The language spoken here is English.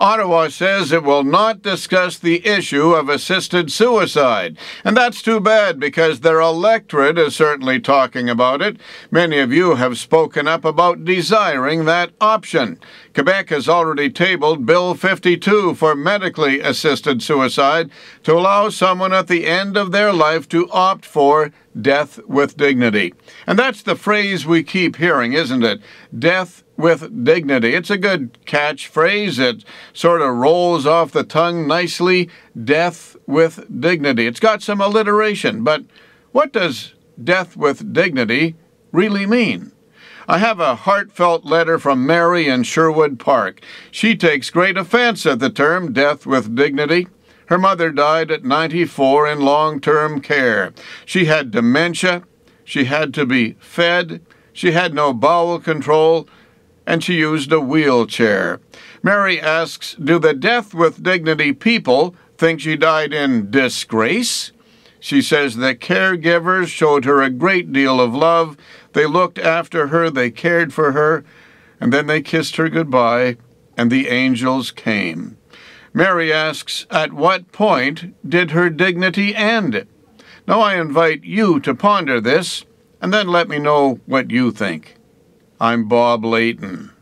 Ottawa says it will not discuss the issue of assisted suicide. And that's too bad because their electorate is certainly talking about it. Many of you have spoken up about desiring that option. Quebec has already tabled Bill 52 for medically assisted suicide to allow someone at the end of their life to opt for death with dignity. And that's the phrase we keep hearing, isn't it? Death with dignity. It's a good catchphrase. It sort of rolls off the tongue nicely. Death with dignity. It's got some alliteration, but what does death with dignity really mean? I have a heartfelt letter from Mary in Sherwood Park. She takes great offense at the term death with dignity. Her mother died at 94 in long term care. She had dementia. She had to be fed. She had no bowel control and she used a wheelchair. Mary asks Do the death with dignity people think she died in disgrace? She says the caregivers showed her a great deal of love. They looked after her, they cared for her, and then they kissed her goodbye, and the angels came. Mary asks, At what point did her dignity end? Now I invite you to ponder this, and then let me know what you think. I'm Bob Layton.